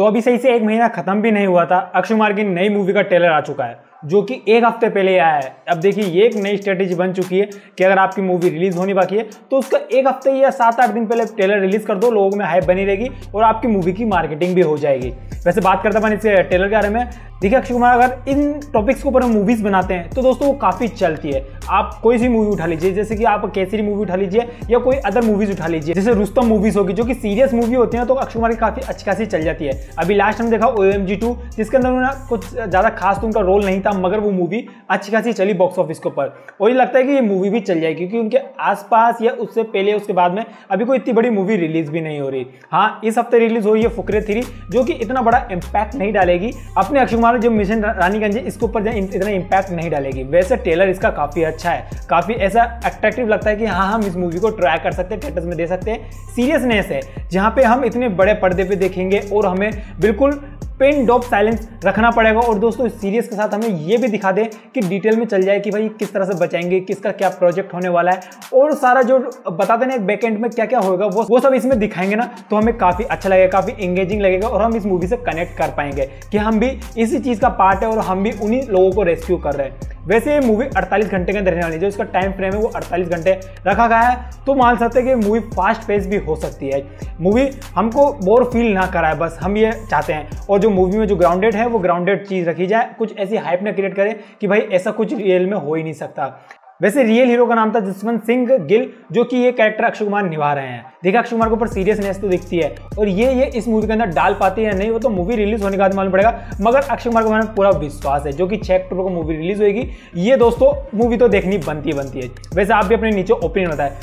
तो अभी सही से एक महीना खत्म भी नहीं हुआ था। अक्षय कुमार की नई मूवी का ट्रेलर आ चुका है। जो कि एक हफ़्ते पहले आया है। अब देखिए, ये एक नई स्ट्रेटेजी बन चुकी है कि अगर आपकी मूवी रिलीज़ होनी बाकी है तो उसका एक हफ़्ते या सात आठ दिन पहले ट्रेलर रिलीज़ कर दो, लोगों में हाइप बनी रहेगी और आपकी मूवी की मार्केटिंग भी हो जाएगी। वैसे बात करता अपन इसके ट्रेलर के बारे में। देखिए, अक्षय कुमार, अगर इन टॉपिक्स के ऊपर हम मूवीज़ बनाते हैं तो दोस्तों वो काफ़ी चलती है। आप कोई सी मूवी उठा लीजिए, जैसे कि आप केसरी मूवी उठा लीजिए या कोई अदर मूवीज़ उठा लीजिए, जैसे रुस्तम मूवीज़ होगी, जो कि सीरियस मूवी होती है तो अक्षय कुमार की काफ़ी अच्छी खासी चल जाती है। अभी लास्ट हम देखा ओ एम जी टू जिसके अंदर उन्होंने कुछ ज़्यादा खास तो उनका रोल नहीं था मगर वो मूवी अच्छी खासी चली बॉक्स ऑफ़िस के ऊपर। ये लगता है कि ये मूवी भी चल जाएगी, क्योंकि उनके आसपास या उससे पहले उसके बाद में अभी कोई इतनी बड़ी मूवी रिलीज़ भी नहीं हो रही। हाँ इस हफ़्ते रिलीज़ हो रही है फुकरे थ्री जो कि इतना बड़ा इंपैक्ट नहीं डालेगी। अपने अक्षय कुमार जो मिशन रानीगंज है, इसके ऊपर इतना इंपैक्ट नहीं डालेगी। वैसे ट्रेलर इसका काफ़ी अच्छा है। काफ़ी ऐसा अट्रैक्टिव लगता है कि हाँ हम इस मूवी को ट्राई कर सकते हैं थिएटर्स में दे सकते हैं। सीरियसनेस है, जहाँ पे हम इतने बड़े पर्दे पे देखेंगे और हमें बिल्कुल पेन डॉप साइलेंस रखना पड़ेगा। और दोस्तों, इस सीरीज़ के साथ हमें ये भी दिखा दें कि डिटेल में चल जाए कि भाई किस तरह से बचाएँगे, किसका क्या प्रोजेक्ट होने वाला है। और सारा जो बताते ना बैक एंड में क्या क्या होगा वो वो सब इसमें दिखाएँगे ना तो हमें काफ़ी अच्छा लगेगा, काफ़ी इंगेजिंग लगेगा और हम इस मूवी से कनेक्ट कर पाएँगे कि हम भी इसी चीज़ का पार्ट है और हम भी उन्हीं लोगों को रेस्क्यू कर रहे हैं। वैसे ये मूवी 48 घंटे के अंदर रहने वाली है। जो इसका टाइम फ्रेम है, वो 48 घंटे रखा गया है। तो मान सकते हैं कि मूवी फास्ट पेस भी हो सकती है। मूवी हमको बोर फील ना कराए, बस हम ये चाहते हैं। और जो मूवी में जो ग्राउंडेड है, वो ग्राउंडेड चीज़ रखी जाए। कुछ ऐसी हाइप ना क्रिएट करे कि भाई ऐसा कुछ रियल में हो ही नहीं सकता। वैसे रियल हीरो का नाम था जसवंत सिंह गिल, जो कि ये कैरेक्टर अक्षय कुमार निभा रहे हैं। देखा अक्षय कुमार के ऊपर सीरियसनेस तो दिखती है। और ये ये इस मूवी के अंदर डाल पाती है, नहीं, वो तो मूवी रिलीज़ होने के बाद मालूम पड़ेगा। मगर अक्षय कुमार के बारे में पूरा विश्वास है, जो कि छह अक्टूबर को मूवी रिलीज़ होगी ये दोस्तों मूवी तो देखनी बनती बनती है। वैसे आप भी अपने नीचे ओपिनियन बताए।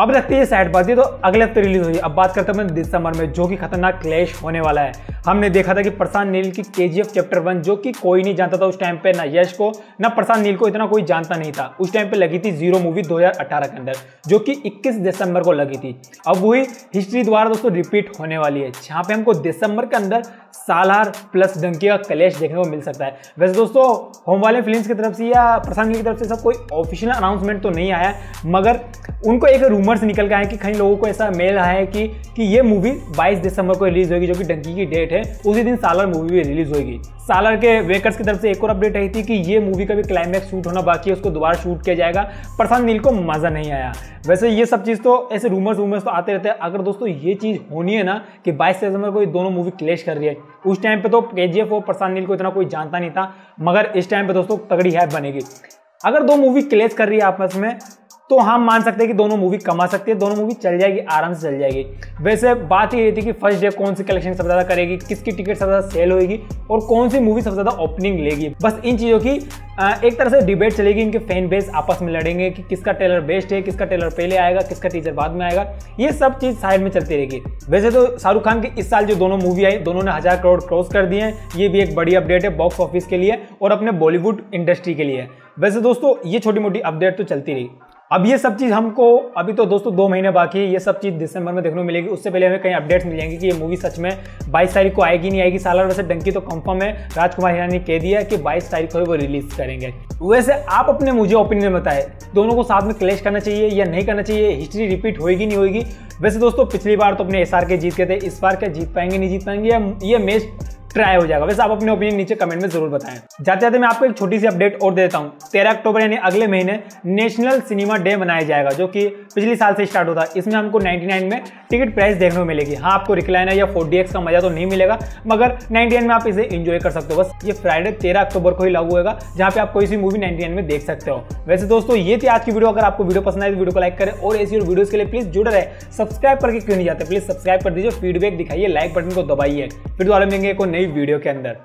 अब रखती है साइड बात तो अगले हफ़्ते रिलीज़ होगी। अब बात करते हैं दिसंबर में, जो कि खतरनाक क्लैश होने वाला है। हमने देखा था कि प्रशांत नील की के चैप्टर वन जो कि कोई नहीं जानता था उस टाइम पे, ना यश को, ना प्रशांत नील को इतना कोई जानता नहीं था। उस टाइम पे लगी थी ज़ीरो मूवी 2018 के अंदर, जो कि 21 दिसंबर को लगी थी। अब वही हिस्ट्री द्वारा दोस्तों रिपीट होने वाली है, जहाँ पे हमको दिसंबर के अंदर सालार प्लस डंकी का कलेश देखने को मिल सकता है। वैसे दोस्तों होम वाले फ़िल्म की तरफ़ से या प्रशांत नील की तरफ़ से सब कोई ऑफिशियल अनाउंसमेंट तो नहीं आया, मगर उनको एक रूमर्स निकल गया है कि कई लोगों को ऐसा मेल आया है कि कि ये मूवी 22 दिसंबर को रिलीज़ होगी, जो कि डंकी की डेट है। उसी दिन सालर मूवी भी रिलीज़ होगी सालर के वेकर्स की तरफ़ से एक और अपडेट आई थी कि ये मूवी का भी क्लाइमैक्स शूट होना बाकी है, उसको दोबारा शूट किया जाएगा। प्रशांत नील को मज़ा नहीं आया। वैसे ये सब चीज़ तो ऐसे रूमर्स रूमर्स तो आते रहते हैं। अगर दोस्तों ये चीज़ होनी है ना कि बाईस दिसंबर को ये दोनों मूवी क्लेश कर रही है, उस टाइम पे तो के और प्रशांत नील को इतना कोई जानता नहीं था, मगर इस टाइम पे दोस्तों तगड़ी हैप बनेगी। अगर दो मूवी क्लेश कर रही है आपस में तो हम मान सकते हैं कि दोनों मूवी कमा सकती है, दोनों मूवी चल जाएगी, आराम से चल जाएगी। वैसे बात ये थी कि फ़र्स्ट डे कौन सी कलेक्शन सबसे ज़्यादा करेगी, किसकी टिकट सबसे ज़्यादा सेल होगी और कौन सी मूवी सबसे ज़्यादा ओपनिंग लेगी। बस इन चीज़ों की एक तरह से डिबेट चलेगी, इनके फ़ैन बेस आपस में लड़ेंगे कि किसका टेलर बेस्ट है, किसका टेलर पहले आएगा, किसका टीचर बाद में आएगा। ये सब चीज़ साइड में चलती रहेगी। वैसे तो शाहरुख खान की इस साल जो दोनों मूवी आई, दोनों ने हज़ार करोड़ क्रॉस कर दिए हैं। ये भी एक बड़ी अपडेट है बॉक्स ऑफ़िस के लिए और अपने बॉलीवुड इंडस्ट्री के लिए। वैसे दोस्तों, ये छोटी मोटी अपडेट तो चलती रही। अब ये सब चीज़ हमको, अभी तो दोस्तों दो महीने बाकी है, ये सब चीज़ दिसंबर में देखने को मिलेगी। उससे पहले हमें कई अपडेट्स मिल जाएँगे कि ये मूवी सच में 22 तारीख को आएगी, नहीं आएगी सालार वैसे डंकी तो कंफर्म है, राजकुमार हिरानी ने कह दिया है कि 22 तारीख को वो रिलीज़ करेंगे। वैसे आप अपने, मुझे ओपिनियन बताए, दोनों को साथ में क्लेश करना चाहिए या नहीं करना चाहिए हिस्ट्री रिपीट होगी नहीं होगी वैसे दोस्तों पिछली बार तो अपने एस के जीत के थे, इस बार क्या जीत पाएँगे, नहीं जीत पाएँगे? ये मैच ट्राई हो जाएगा। वैसे आप अपने ओपिनियन नीचे कमेंट में ज़रूर बताएँ। जाते जाते मैं आपको एक छोटी सी अपडेट और देता हूँ। तेरह अक्टूबर यानी अगले महीने नेशनल सिनेमा डे मनाया जाएगा, जो कि पिछले साल से स्टार्ट होता। है इसमें हमको 99 में टिकट प्राइस देखने को मिलेगी। हाँ आपको रिक्लाइनर या फोर का मज़ा तो नहीं मिलेगा, मगर नाइनटी में आप इसे इंजॉय कर सकते हो। बस ये फ्राइडे तेरह अक्टूबर को ही लागू होगा जहाँ पे आप कोई सी मूवी नाइनटी में देख सकते हो। वैसे दोस्तों, ये थी आज की वीडियो अगर आपको वीडियो पसंद आए तो वीडियो को लाइक करें और ऐसी और वीडियो के लिए प्लीज़ जुड़े रहे। सब्सक्राइब करके क्यों नहीं जाते? प्लीज़ सब्सक्राइब कर दीजिए फीडबैक दिखाइए लाइक बटन को दबाइए। फिर दोबारा मिलेंगे एक नई वीडियो के अंदर।